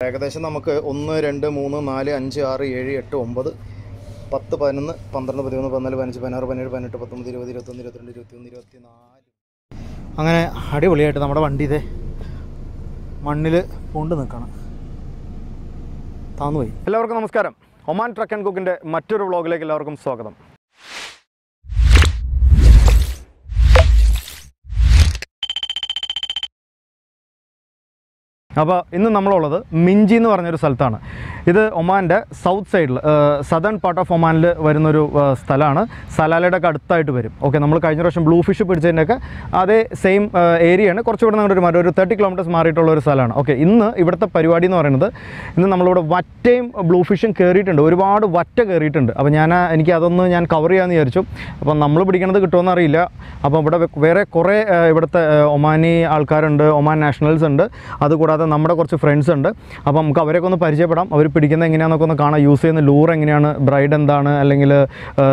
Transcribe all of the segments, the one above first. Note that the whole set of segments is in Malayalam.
ഏകദേശം നമുക്ക് ഒന്ന് രണ്ട് മൂന്ന് നാല് അഞ്ച് ആറ് ഏഴ് എട്ട് ഒമ്പത് പത്ത് പതിനൊന്ന് പന്ത്രണ്ട് പതിമൂന്ന് പതിനാല് പതിനഞ്ച് പതിനാറ് പതിനേഴ് പതിനെട്ട് പത്തൊമ്പത് ഇരുപത് ഇരുപത്തൊന്ന് ഇരുപത്തിരണ്ട് ഇരുപത്തിയൊന്ന് ഇരുപത്തി നാല് അങ്ങനെ അടിപൊളിയായിട്ട് നമ്മുടെ വണ്ടി ഇതേ മണ്ണിൽ പൂണ്ട് നിൽക്കണം. താന്നുപോയി എല്ലാവർക്കും നമസ്കാരം. ഒമാൻ ട്രക്ക് ആൻഡ് കുക്കിന്റെ മറ്റൊരു വ്ളോഗിലേക്ക് എല്ലാവർക്കും സ്വാഗതം. അപ്പോൾ ഇന്ന് നമ്മളുള്ളത് മിഞ്ചി എന്ന് പറഞ്ഞൊരു സ്ഥലത്താണ്. ഇത് ഒമാന്റെ സൗത്ത് സൈഡിൽ സദേൺ പാർട്ട് ഓഫ് ഒമാനിൽ വരുന്നൊരു സ്ഥലമാണ്. സലാലയുടെ ഒക്കെ അടുത്തായിട്ട് വരും. ഓക്കെ നമ്മൾ കഴിഞ്ഞ പ്രാവശ്യം ബ്ലൂ ഫിഷ് പിടിച്ചതിന്റെയൊക്കെ അതേ സെയിം ഏരിയയാണ്. കുറച്ചുകൂടെ നിങ്ങളുടെ ഒരു മാറി ഒരു തേർട്ടി കിലോമീറ്റേഴ്സ് മാറിയിട്ടുള്ള ഒരു സ്ഥലമാണ്. ഓക്കെ ഇന്ന് ഇവിടുത്തെ പരിപാടി എന്ന് പറയുന്നത് ഇന്ന് നമ്മളിവിടെ വറ്റയും ബ്ലൂ ഫിഷും കയറിയിട്ടുണ്ട് ഒരുപാട് വറ്റ കയറിയിട്ടുണ്ട് അപ്പോൾ ഞാൻ എനിക്ക് അതൊന്ന് ഞാൻ കവർ ചെയ്യാമെന്ന് വിചാരിച്ചു. അപ്പോൾ നമ്മൾ പിടിക്കണത് കിട്ടുമെന്ന് അറിയില്ല. അപ്പോൾ ഇവിടെ വേറെ കുറേ ഇവിടുത്തെ ഒമാനി ആൾക്കാരുണ്ട് ഒമാൻ നാഷണൽസ് ഉണ്ട്. അതുകൂടാതെ നമ്മുടെ കുറച്ച് ഫ്രണ്ട്സ് ഉണ്ട്. അപ്പോൾ നമുക്ക് അവരെയൊക്കെ ഒന്ന് പരിചയപ്പെടാം. അവർ പിടിക്കുന്നത് എങ്ങനെയാണെന്നൊക്കെ ഒന്ന് കാണാം. യൂസ് ചെയ്യുന്ന ലൂർ എങ്ങനെയാണ്? ബ്രൈഡ് എന്താണ്? അല്ലെങ്കിൽ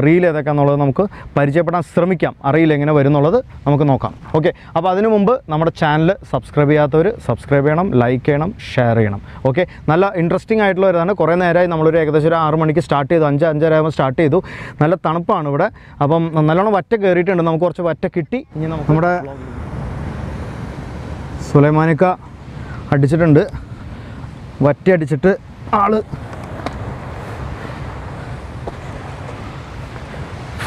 റീൽ ഏതൊക്കെയാണെന്നുള്ളത് നമുക്ക് പരിചയപ്പെടാൻ ശ്രമിക്കാം. അറിയില്ല എങ്ങനെ വരുന്നുള്ളത് നമുക്ക് നോക്കാം. ഓക്കെ അപ്പോൾ അതിനു മുമ്പ് നമ്മുടെ ചാനൽ സബ്സ്ക്രൈബ് ചെയ്യാത്തവർ സബ്സ്ക്രൈബ് ചെയ്യണം ലൈക്ക് ചെയ്യണം ഷെയർ ചെയ്യണം. ഓക്കെ നല്ല ഇൻട്രസ്റ്റിംഗ് ആയിട്ടുള്ള ഒരിതാണ് കുറേ നേരമായി നമ്മളൊരു ഏകദേശം ഒരു ആറ് മണിക്ക് സ്റ്റാർട്ട് ചെയ്തു. അഞ്ച് അഞ്ചര ആകുമ്പോൾ സ്റ്റാർട്ട് ചെയ്തു. നല്ല തണുപ്പാണ് ഇവിടെ. അപ്പം നല്ലോണം വറ്റ കയറിയിട്ടുണ്ട് നമുക്ക് കുറച്ച് വറ്റ കിട്ടി. ഇനി നമുക്ക് നമ്മുടെ സുലൈമാനിക്ക അടിച്ചിട്ടുണ്ട്. വറ്റി അടിച്ചിട്ട് ആൾ.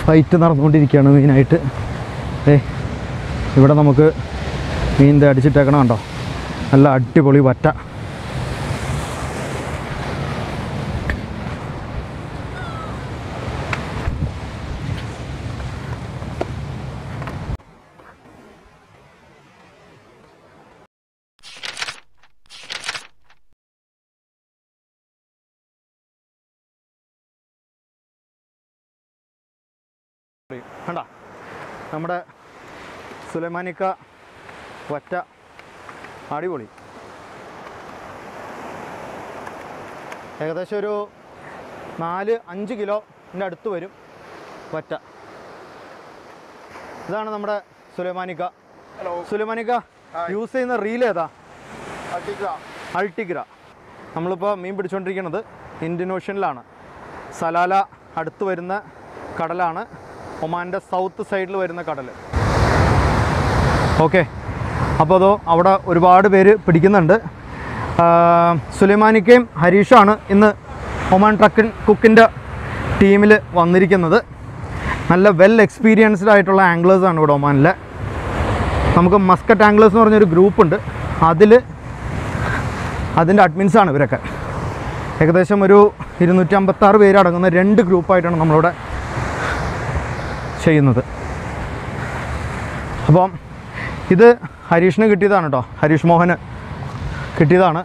ഫൈറ്റ് നടന്നുകൊണ്ടിരിക്കുകയാണ് മെയിനായിട്ട് ഏ ഇവിടെ നമുക്ക് മീൻ അടിച്ചിട്ടേക്കണം കണ്ടോ? നല്ല അടിപൊളി വറ്റ കണ്ട നമ്മുടെ സുലൈമാനിക്ക വറ്റ അടിപൊളി. ഏകദേശം ഒരു നാല് അഞ്ച് കിലോന്റെ അടുത്ത് വരും വറ്റ. ഇതാണ് നമ്മുടെ സുലൈമാനിക്ക. സുലൈമാനിക്ക യൂസ് ചെയ്യുന്ന റീൽ ഏതാ? അൾട്ടിഗ്ര. നമ്മളിപ്പോൾ മീൻ പിടിച്ചുകൊണ്ടിരിക്കുന്നത് ഇന്ത്യൻ ഓഷ്യനിലാണ്. സലാല അടുത്ത് വരുന്ന കടലാണ്. ഒമാന്റെ സൗത്ത് സൈഡിൽ വരുന്ന കടൽ ഓക്കെ. അപ്പോൾ അതോ അവിടെ ഒരുപാട് പേര് പിടിക്കുന്നുണ്ട്. സുലൈമാനിക്കയും ഹരീഷാണ് ഇന്ന് ഒമാൻ ട്രക്കിൻ കുക്കിന്റെ ടീമിൽ വന്നിരിക്കുന്നത്. നല്ല വെൽ എക്സ്പീരിയൻസ്ഡ് ആയിട്ടുള്ള ആംഗ്ലേഴ്സാണ് ഇവിടെ ഒമാനിലെ. നമുക്ക് മസ്കറ്റ് ആംഗ്ലേഴ്സ് എന്ന് പറഞ്ഞൊരു ഗ്രൂപ്പുണ്ട് അതിൽ അതിന്റെ അഡ്മിൻസാണ് ഇവരൊക്കെ. ഏകദേശം ഒരു ഇരുന്നൂറ്റി അമ്പത്താറ് പേര് അടങ്ങുന്ന രണ്ട് ഗ്രൂപ്പായിട്ടാണ് നമ്മളിവിടെ ചെയ്യുന്നത്. അപ്പം ഇത് ഹരീഷിന് കിട്ടിയതാണ് കേട്ടോ ഹരീഷ് മോഹന് കിട്ടിയതാണ്.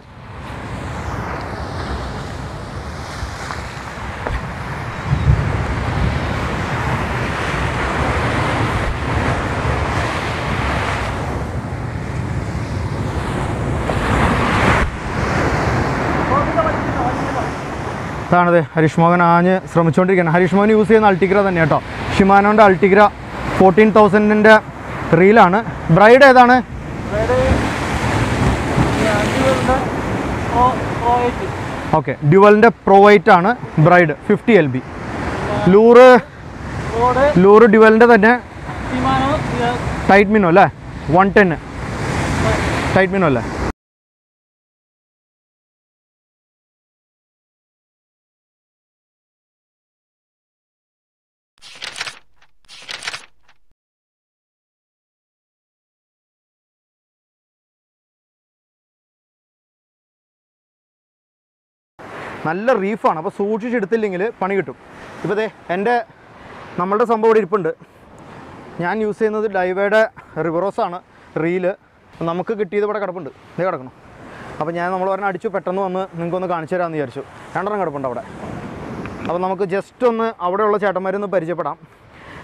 അതാണത് ഹരീഷ് മോഹൻ ആഞ്ഞ് ശ്രമിച്ചുകൊണ്ടിരിക്കുകയാണ് ഹരീഷ് മോഹൻ യൂസ് ചെയ്യുന്ന അൾട്ടിഗ്ര തന്നെ കേട്ടോ ഷിമാനോന്റെ അൾട്ടിഗ്ര ഫോർട്ടീൻ തൗസൻഡിന്റെ റീലാണ് ബ്രൈഡ് ഏതാണ്? ഓക്കെ ഡ്യുവലിന്റെ പ്രൊവൈറ്റ് ആണ് braid fifty L B lure lure ഡ്യുവലിന്റെ തന്നെ ടൈറ്റ് മിനോ അല്ലേ? വൺ ടെൻ ടൈറ്റ് മിനോ അല്ലേ? നല്ല റീഫാണ്. അപ്പോൾ സൂക്ഷിച്ചെടുത്തില്ലെങ്കിൽ പണി കിട്ടും. ഇപ്പോൾ ദേ എന്റെ നമ്മളുടെ സംഭവം ഇവിടെ ഇരിപ്പുണ്ട്. ഞാൻ യൂസ് ചെയ്യുന്നത് ഡൈവയുടെ റിവറോസാണ് റീൽ നമുക്ക് കിട്ടിയത് ഇവിടെ കിടപ്പുണ്ട്. ഇതേ കിടക്കണം അപ്പോൾ ഞാൻ നമ്മൾ പറഞ്ഞ അടിച്ചു പെട്ടെന്ന് വന്ന് നിങ്ങൾക്കൊന്ന് കാണിച്ചു തരാമെന്ന് വിചാരിച്ചു. രണ്ടെണ്ണം കിടപ്പുണ്ട് അവിടെ. അപ്പോൾ നമുക്ക് ജസ്റ്റ് ഒന്ന് അവിടെയുള്ള ചേട്ടന്മാരൊന്ന് പരിചയപ്പെടാം.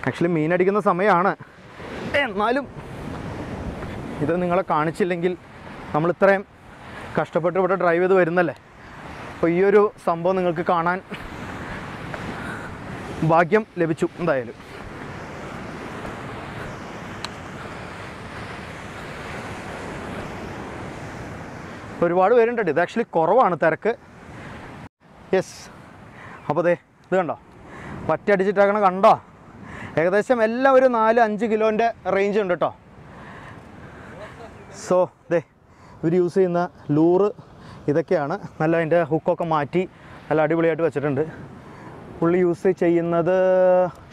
ആക്ച്വലി മീനടിക്കുന്ന സമയമാണ് എന്നാലും ഇത് നിങ്ങളെ കാണിച്ചില്ലെങ്കിൽ നമ്മൾ ഇത്രയും കഷ്ടപ്പെട്ട് ഇവിടെ ഡ്രൈവ് ചെയ്ത് വരുന്നല്ലേ? അപ്പോൾ ഈ ഒരു സംഭവം നിങ്ങൾക്ക് കാണാൻ ഭാഗ്യം ലഭിച്ചു എന്തായാലും. ഒരുപാട് പേരുണ്ട് ഇത് ആക്ച്വലി കുറവാണ് തിരക്ക്. യെസ് അപ്പോൾ അതെ ഇത് കണ്ടോ? പറ്റി അടിച്ചിട്ടേക്കണ കണ്ടോ? ഏകദേശം എല്ലാം ഒരു നാല് അഞ്ച് കിലോന്റെ റേഞ്ച് ഉണ്ട് കേട്ടോ. സോ ദേ ഇവർ യൂസ് ചെയ്യുന്ന ലൂറ് ഇതൊക്കെയാണ്. നല്ല അതിന്റെ ഹുക്കൊക്കെ മാറ്റി നല്ല അടിപൊളിയായിട്ട് വെച്ചിട്ടുണ്ട്. പുള്ളി യൂസ് ചെയ്യുന്നത്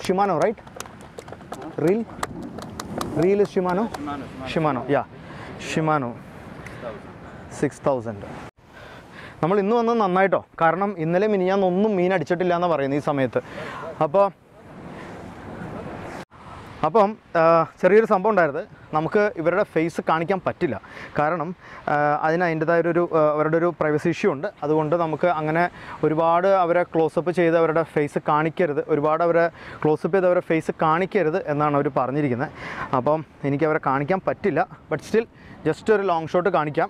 Shimano right reel reel Shimano Shimano yeah Shimano six thousand നമ്മൾ ഇന്ന് വന്നത് നന്നായിട്ടോ. കാരണം ഇന്നലെ മിനിയാന്നൊന്നും മീൻ അടിച്ചിട്ടില്ല എന്നാണ് പറയുന്നത് ഈ സമയത്ത്. അപ്പോൾ അപ്പം ചെറിയൊരു സംഭവം ഉണ്ടായത് നമുക്ക് ഇവരുടെ ഫേസ് കാണിക്കാൻ പറ്റില്ല. കാരണം അതിന് അതിന്റെതായൊരു അവരുടെ ഒരു പ്രൈവസി ഇഷ്യൂ ഉണ്ട്. അതുകൊണ്ട് നമുക്ക് അങ്ങനെ ഒരുപാട് അവരെ ക്ലോസപ്പ് ചെയ്ത് അവരുടെ ഫേസ് കാണിക്കരുത്. ഒരുപാട് അവരെ ക്ലോസപ്പ് ചെയ്ത് അവരെ ഫേസ് കാണിക്കരുത് എന്നാണ് അവർ പറഞ്ഞിരിക്കുന്നത്. അപ്പം എനിക്ക് അവരെ കാണിക്കാൻ പറ്റില്ല. ബട്ട് സ്റ്റിൽ ജസ്റ്റ് ഒരു ലോങ് ഷോട്ട് കാണിക്കാം.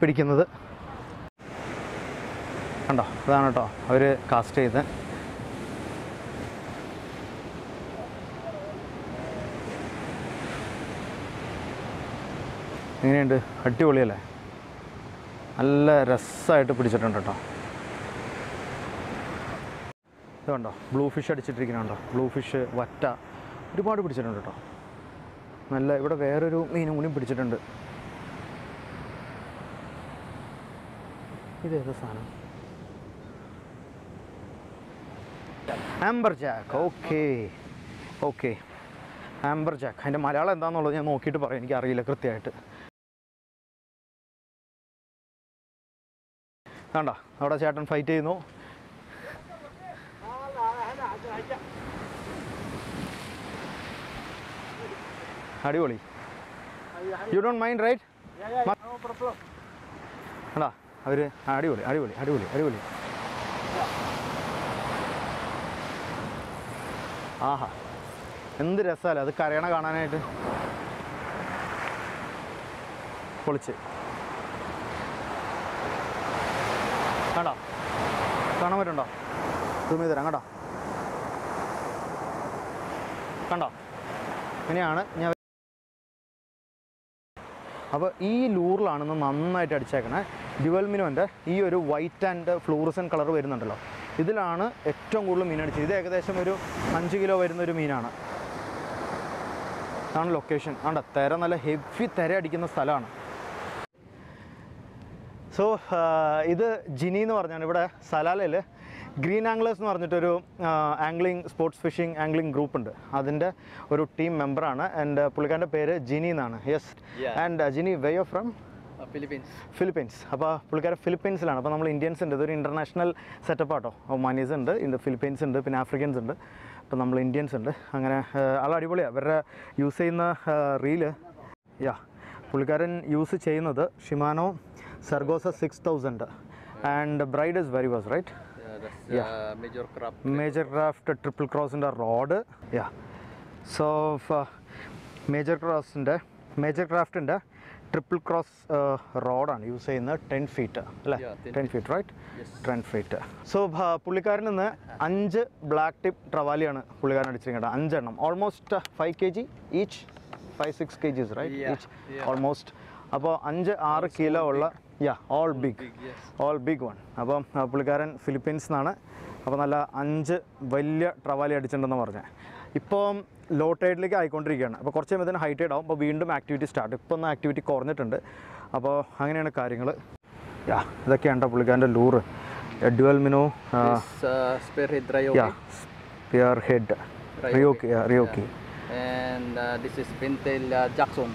പിടിക്കുന്നത്. കണ്ടോ? അതാണ് കേട്ടോ അവർ കാസ്റ്റ് ചെയ്ത് എങ്ങനെയുണ്ട്? അടിപൊളിയല്ലേ? നല്ല രസമായിട്ട് പിടിച്ചിട്ടുണ്ട് കേട്ടോ. ഇത് കണ്ടോ? ബ്ലൂ ഫിഷ് അടിച്ചിട്ടിരിക്കുന്നുണ്ടോ ബ്ലൂ ഫിഷ് വറ്റ ഒരുപാട് പിടിച്ചിട്ടുണ്ട് കേട്ടോ. നല്ല ഇവിടെ വേറൊരു മീനും കൂടി പിടിച്ചിട്ടുണ്ട്. ഇതേത് സാധനം? Amber jack okay. Okay. Amber jack അതിന്റെ മലയാളം എന്താണെന്നുള്ളത് ഞാൻ നോക്കിയിട്ട് പറയാം. എനിക്കറിയില്ല കൃത്യമായിട്ട്. കണ്ട അവിടെ ചേട്ടൻ ഫൈറ്റ് ചെയ്യുന്നു. അടിപൊളി. യു ഡോണ്ട് മൈൻഡ് റൈറ്റ് കണ്ടോ അവർ അടിപൊളി അടിപൊളി അടിപൊളി അടിപൊളി. ആഹാ എന്ത് രസമല്ലേ അത് കരയണ കാണാനായിട്ട്. പൊളിച്ച് കണ്ടോ കാണാൻ പറ്റുണ്ടോ സൂം ചെയ്ത് തരാം കേട്ടോ. കണ്ടോ? ഇങ്ങനെയാണ് ഞാൻ അപ്പോൾ ഈ ലൂറിലാണ് ലൂറിലാണെന്ന് നന്നായിട്ട് അടിച്ചേക്കണേ. ഡ്യുവൽമിനോന്റെ ഈ ഒരു വൈറ്റ് ആൻഡ് ഫ്ലൂറസൻ കളർ വരുന്നുണ്ടല്ലോ. ഇതിലാണ് ഏറ്റവും കൂടുതൽ മീൻ അടിച്ചത്. ഇത് ഏകദേശം ഒരു അഞ്ച് കിലോ വരുന്ന ഒരു മീനാണ്. ഇതാണ് ലൊക്കേഷൻ ആണ്ട തിര നല്ല ഹെവി തിര അടിക്കുന്ന സ്ഥലമാണ്. സോ ഇത് ജിനി എന്ന് പറഞ്ഞാണ്. ഇവിടെ സലാലയിൽ ഗ്രീൻ ആംഗ്ലേഴ്സ് എന്ന് പറഞ്ഞിട്ടൊരു angling sports fishing angling group ഉണ്ട്. അതിന്റെ ഒരു ടീം മെമ്പറാണ്. ആൻഡ് പുള്ളിക്കാരന്റെ പേര് ജിനി എന്നാണ്. Yes and Jini way of from Philippines Philippines അപ്പോൾ പുള്ളിക്കാരൻ ഫിലിപ്പീൻസിലാണ്. അപ്പോൾ നമ്മൾ ഇന്ത്യൻസ് ഉണ്ട്. ഇതൊരു ഇന്റർനാഷണൽ സെറ്റപ്പ് ആട്ടോ. ഒമാനീസ് ഉണ്ട് ഇന്ന് ഫിലിപ്പീൻസ് ഉണ്ട് പിന്നെ ആഫ്രിക്കൻസ് ഉണ്ട്. അപ്പോൾ നമ്മൾ ഇന്ത്യൻസ് ഉണ്ട്. അങ്ങനെ ആൾ അടിപൊളിയാണ് അവരുടെ യൂസ് ചെയ്യുന്ന റീൽ യാ പുള്ളിക്കാരൻ യൂസ് ചെയ്യുന്നത് Shimano Sargosa six thousand and braid is very was right Yeah, that's uh, major crop. Major craft triple ക്രോസിന്റെ road yeah so major ക്രോസിന്റെ മേജർ ക്രാഫ്റ്റിന്റെ ട്രിപ്പിൾ ക്രോസ് റോഡാണ് യൂസ് ചെയ്യുന്നത് ടെൻ ഫീറ്റ് അല്ലേ? Yeah, 10 ten feet right Yes. Ten feet so പുള്ളിക്കാരൻ നിന്ന് അഞ്ച് ബ്ലാക്ക് ടിപ്പ് ട്രവാലിയാണ് പുള്ളിക്കാരൻ അടിച്ചിരിക്കുന്നത്. അഞ്ചെണ്ണം almost five K G each five six K Gs right Yeah, each yeah. Almost അപ്പോൾ അഞ്ച് ആറ് കിലോ ഉള്ള yeah all big. All big one അപ്പം പുള്ളിക്കാരൻ ഫിലിപ്പീൻസ് നിന്നാണ് അപ്പോൾ നല്ല അഞ്ച് വലിയ ട്രവാലി അടിച്ചിട്ടുണ്ടെന്ന് പറഞ്ഞത് ഇപ്പം ലോ ടൈഡിലേക്ക് ആയിക്കൊണ്ടിരിക്കുകയാണ്. അപ്പോൾ കുറച്ച് കഴിയുമ്പോൾ ഹൈ ടൈഡ് ആവും. അപ്പോൾ വീണ്ടും ആക്ടിവിറ്റി സ്റ്റാർട്ട് ഇപ്പോൾ ഒന്ന് ആക്ടിവിറ്റി കുറഞ്ഞിട്ടുണ്ട്. അപ്പോൾ അങ്ങനെയാണ് കാര്യങ്ങൾ യാ ഇതൊക്കെയാണ് പുള്ളിക്കാരന്റെ lure duel minnow spear head. Ryoki Ryoki Jackson.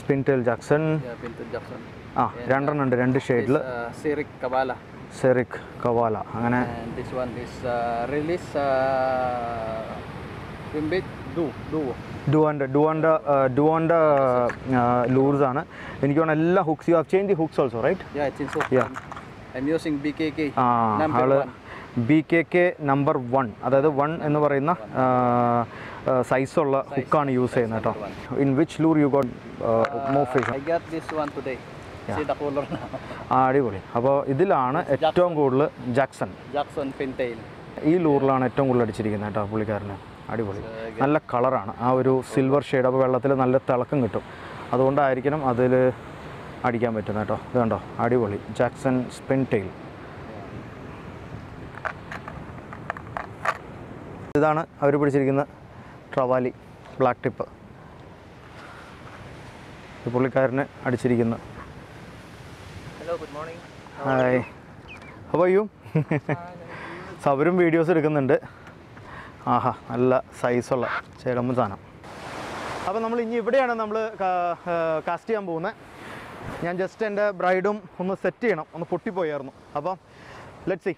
സ്പിന്റെൽ ജാക്സൺ Jackson. ആ രണ്ടെണ്ണം ഉണ്ട് രണ്ട് ഷെയ്ഡിൽ സിറിക് കവാല സിറിക് കവാല അങ്ങനെ ദിസ് Wimbit Du. Duo. ഡുവാന്റെ ഡുവാന്റെ ഡുവാന്റെ ലൂർസ് ആണ് എനിക്ക് തോന്നുന്നു എല്ലാ hooks you have change the hooks also right. ആ ആൾ. B K K number one അതായത് വൺ എന്ന് പറയുന്ന സൈസുള്ള ഹുക്കാണ് യൂസ് ചെയ്യുന്നത് കേട്ടോ in which lure you got more fish I got this one today. ആ. അടിപൊളി. അപ്പോൾ ഇതിലാണ് ഏറ്റവും കൂടുതൽ ജാക്സൺ. Jackson Pintail. ഈ ലൂറിലാണ് ഏറ്റവും കൂടുതൽ അടിച്ചിരിക്കുന്നത് കേട്ടോ പുള്ളിക്കാരന്. അടിപൊളി. നല്ല കളറാണ്. ആ ഒരു സിൽവർ ഷെയ്ഡ് അപ്പോൾ വെള്ളത്തിൽ നല്ല തിളക്കം കിട്ടും. അതുകൊണ്ടായിരിക്കണം അതിൽ അടിക്കാൻ പറ്റുന്നത് കേട്ടോ. ഇത് കണ്ടോ? അടിപൊളി. ജാക്സൺ സ്പിൻ ടെയിൽ ഇതാണ് അവർ പിടിച്ചിരിക്കുന്ന ട്രവാലി ബ്ലാക്ക് ടിപ്പ്. പുള്ളിക്കാരന് അടിച്ചിരിക്കുന്ന Hello, മോർണിംഗ്. ഹായ് അപ്പോൾ അയ്യോ അവരും വീഡിയോസ് എടുക്കുന്നുണ്ട്. ആഹാ നല്ല സൈസുള്ള ചേടമ്പ് സാധനം. അപ്പോൾ നമ്മൾ ഇനി ഇവിടെയാണ് നമ്മൾ കാസ്റ്റ് ചെയ്യാൻ പോകുന്നത്. ഞാൻ ജസ്റ്റ് എന്റെ ബ്രൈഡും ഒന്ന് സെറ്റ് ചെയ്യണം. ഒന്ന് പൊട്ടിപ്പോയായിരുന്നു. അപ്പം ലെറ്റ് സി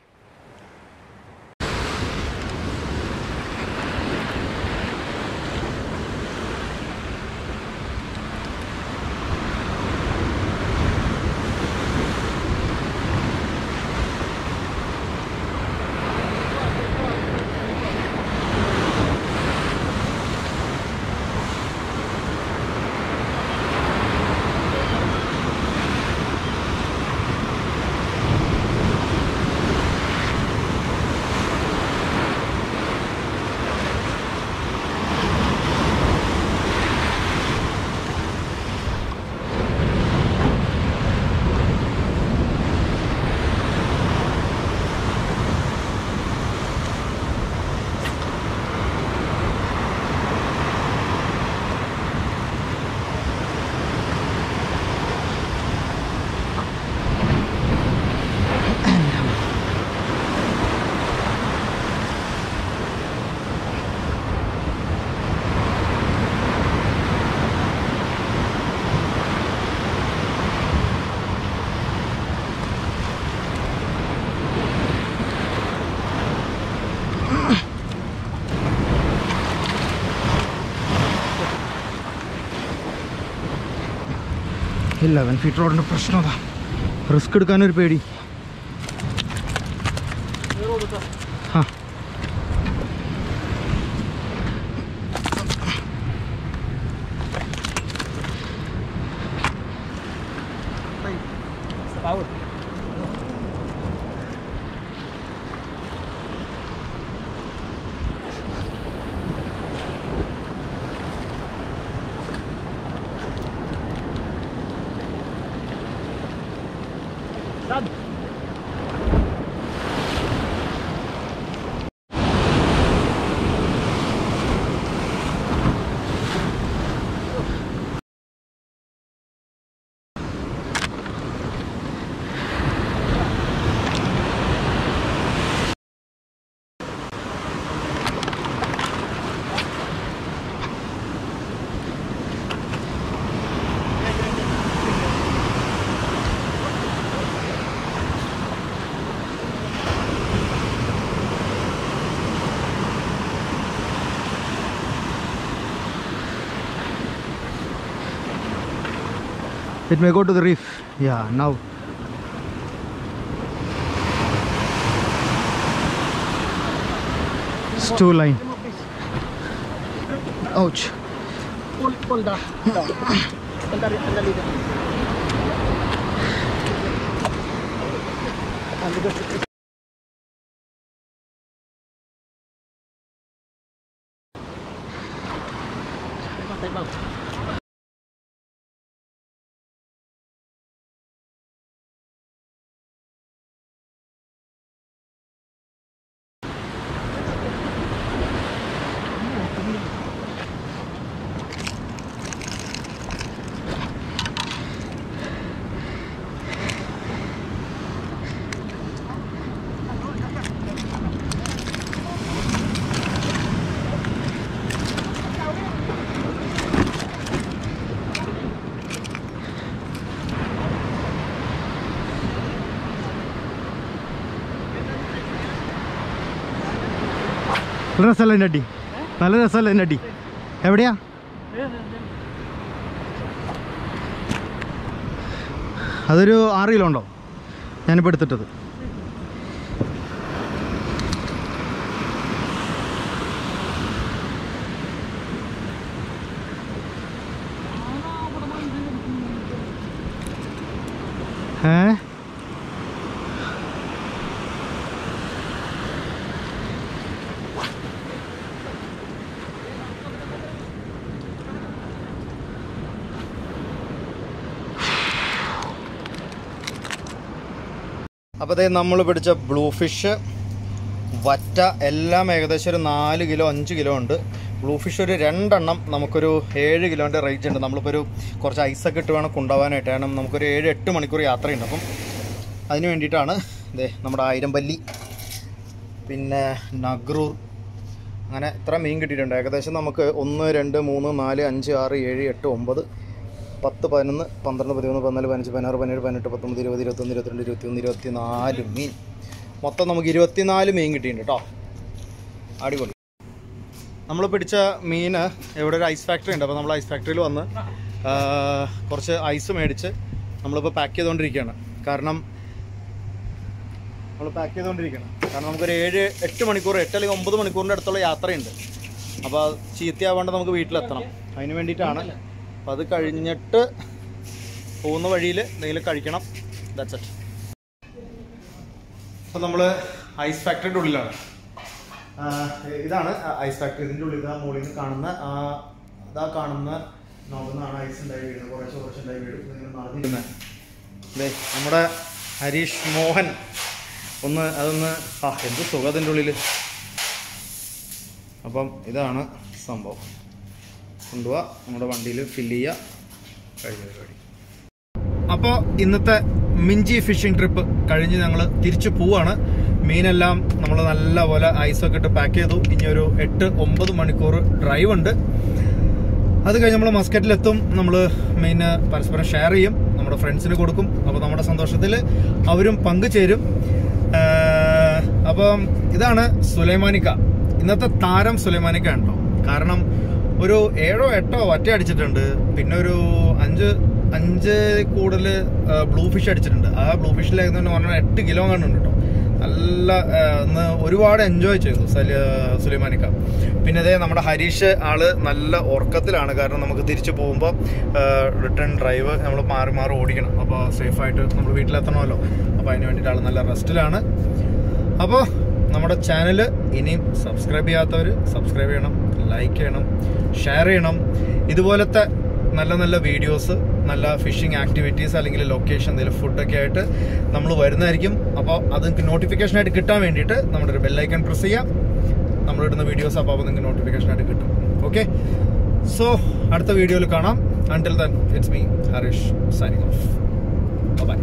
ഇലവൻ ഫീറ്റ് റോഡിന്റെ പ്രശ്നം അതാ. റിസ്ക് എടുക്കാനൊരു പേടി. ആ Out. It may go to the reef. Yeah, now. Stool line. Ouch. നല്ല രസമല്ല എന്റെ അടി? നല്ല രസമല്ല എന്റെ അടി? എവിടെയാ? അതൊരു ആറ് കിലോ ഉണ്ടോ? ഞാനിപ്പോൾ എടുത്തിട്ടത്. അപ്പോൾ അതേ നമ്മൾ പിടിച്ച ബ്ലൂ ഫിഷ് വറ്റ എല്ലാം ഏകദേശം ഒരു നാല് കിലോ അഞ്ച് കിലോ ഉണ്ട്. ബ്ലൂ ഫിഷ് ഒരു രണ്ടെണ്ണം നമുക്കൊരു ഏഴ് കിലോന്റെ റേഞ്ച് ഉണ്ട്. നമ്മളിപ്പോൾ ഒരു കുറച്ച് ഐസൊക്കെ ഇട്ട് വേണം കൊണ്ടുപോകാനായിട്ട്. കാരണം നമുക്കൊരു ഏഴ് എട്ട് മണിക്കൂർ യാത്രയുണ്ട് അപ്പം അതിന് വേണ്ടിയിട്ടാണ് ഇതേ നമ്മുടെ ആയിരംപല്ലി പിന്നെ നഗ്രൂർ. അങ്ങനെ ഇത്ര മീൻ കിട്ടിയിട്ടുണ്ട്. ഏകദേശം നമുക്ക് ഒന്ന് രണ്ട് മൂന്ന് നാല് അഞ്ച് ആറ് ഏഴ് എട്ട് ഒമ്പത് പത്ത് പതിനൊന്ന് പന്ത്രണ്ട് പതിമൂന്ന് പതിനാല് പതിനഞ്ച് പതിനാറ് പതിനേഴ് പതിനെട്ട് പത്തൊമ്പത് ഇരുപത് ഇരുപത്തൊന്ന് ഇരുപത്തിരണ്ട് ഇരുപത്തിയൊന്ന് ഇരുപത്തിനാല് മീൻ. മൊത്തം നമുക്ക് ഇരുപത്തിനാല് മീൻ കിട്ടിയിട്ടുണ്ട് കേട്ടോ അടിപൊളി. നമ്മൾ പിടിച്ച മീൻ ഇവിടെ ഒരു ഐസ് ഫാക്ടറി ഉണ്ട്. അപ്പോൾ നമ്മൾ ഐസ് ഫാക്ടറിയിൽ വന്ന് കുറച്ച് ഐസ് മേടിച്ച് നമ്മളിപ്പോൾ പാക്ക് ചെയ്തുകൊണ്ടിരിക്കുകയാണ് കാരണം നമ്മൾ പാക്ക് ചെയ്തുകൊണ്ടിരിക്കുകയാണ് കാരണം നമുക്കൊരു ഏഴ് എട്ട് മണിക്കൂർ എട്ട് അല്ലെങ്കിൽ ഒമ്പത് മണിക്കൂറിന്റെ അടുത്തുള്ള യാത്രയുണ്ട്. അപ്പോൾ ചീത്തയാവാണ്ട് നമുക്ക് വീട്ടിലെത്തണം. അതിന് വേണ്ടിയിട്ടാണ് അപ്പോൾ അത് കഴിഞ്ഞിട്ട് പോകുന്ന വഴിയിൽ എന്തെങ്കിലും കഴിക്കണം. ദാറ്റ്സ് ഇറ്റ് അപ്പോൾ നമ്മൾ ഐസ് ഫാക്ടറിയുടെ ഉള്ളിലാണ്. ഇതാണ് ഐസ് ഫാക്ടറി ഇതിന്റെ ഉള്ളിൽ ഇതാ മുകളിൽ നിന്ന് കാണുന്ന ആ ഇതാ കാണുന്ന നോക്കുന്നതാണ് ഐസ് ഉണ്ടായി വീഴുന്നത്. കുറച്ച് കുറച്ച് ഉണ്ടായി വീഴും. നിങ്ങൾ അതെ നമ്മുടെ ഹരീഷ് മോഹൻ ഒന്ന് അതൊന്ന് ആ എന്ത് സുഖം അതിന്റെ ഉള്ളിൽ അപ്പം ഇതാണ് സംഭവം. കൊണ്ടുപോവാ. നമ്മുടെ വണ്ടിയിൽ ഫില്ല് ചെയ്യുക കഴിഞ്ഞ പരിപാടി. അപ്പോൾ ഇന്നത്തെ മിഞ്ചി ഫിഷിംഗ് ട്രിപ്പ് കഴിഞ്ഞ് ഞങ്ങൾ തിരിച്ചു പോവാണ്. മീനെല്ലാം നമ്മൾ നല്ലപോലെ ഐസൊക്കെ ഇട്ട് പാക്ക് ചെയ്തു. ഇനി ഒരു എട്ട് ഒമ്പത് മണിക്കൂർ ഡ്രൈവ് ഉണ്ട്. അത് കഴിഞ്ഞ് നമ്മൾ മസ്കറ്റിലെത്തും. നമ്മൾ മീൻ പരസ്പരം ഷെയർ ചെയ്യും. നമ്മുടെ ഫ്രണ്ട്സിന് കൊടുക്കും. അപ്പോൾ നമ്മുടെ സന്തോഷത്തിൽ അവരും പങ്കുചേരും. ചേരും അപ്പം ഇതാണ് സുലൈമാനിക്ക. ഇന്നത്തെ താരം സുലൈമാനിക്ക ഉണ്ടോ കാരണം ഒരു ഏഴോ എട്ടോ വറ്റ അടിച്ചിട്ടുണ്ട്. പിന്നെ ഒരു അഞ്ച് അഞ്ച് കൂടുതൽ ബ്ലൂ ഫിഷ് അടിച്ചിട്ടുണ്ട്. ആ ബ്ലൂ ഫിഷിലേക്ക് തന്നെ പറഞ്ഞാൽ എട്ട് കിലോ കണ്ടുണ്ട് കേട്ടോ നല്ല ഒന്ന് ഒരുപാട് എൻജോയ് ചെയ്തു സലി- സുലൈമാനിക്ക. പിന്നെ അതേ നമ്മുടെ ഹരീഷ് ആൾ നല്ല ഉറക്കത്തിലാണ്. കാരണം നമുക്ക് തിരിച്ചു പോകുമ്പോൾ റിട്ടേൺ ഡ്രൈവ് നമ്മൾ മാറി മാറി ഓടിക്കണം. അപ്പോൾ സേഫായിട്ട് നമ്മൾ വീട്ടിലെത്തണമല്ലോ. അപ്പോൾ അതിന് വേണ്ടിയിട്ട് ആൾ നല്ല റെസ്റ്റിലാണ് അപ്പോൾ നമ്മുടെ ചാനൽ ഇനിയും സബ്സ്ക്രൈബ് ചെയ്യാത്തവർ സബ്സ്ക്രൈബ് ചെയ്യണം ലൈക്ക് ചെയ്യണം ഷെയർ ചെയ്യണം. ഇതുപോലത്തെ നല്ല നല്ല വീഡിയോസ് നല്ല ഫിഷിംഗ് ആക്ടിവിറ്റീസ് അല്ലെങ്കിൽ ലൊക്കേഷൻ എന്തെങ്കിലും ഫുഡൊക്കെ ആയിട്ട് നമ്മൾ വരുന്നതായിരിക്കും. അപ്പോൾ അത് നിങ്ങൾക്ക് നോട്ടിഫിക്കേഷൻ ആയിട്ട് കിട്ടാൻ വേണ്ടിയിട്ട് നമ്മുടെ ഒരു ബെല്ലൈക്കൺ പ്രസ് ചെയ്യാം. നമ്മളിടുന്ന വീഡിയോസ് അപ്പോൾ അപ്പോൾ നിങ്ങൾക്ക് നോട്ടിഫിക്കേഷനായിട്ട് കിട്ടും. ഓക്കെ സോ അടുത്ത വീഡിയോയിൽ കാണാം. Until then it's me Harish signing off bye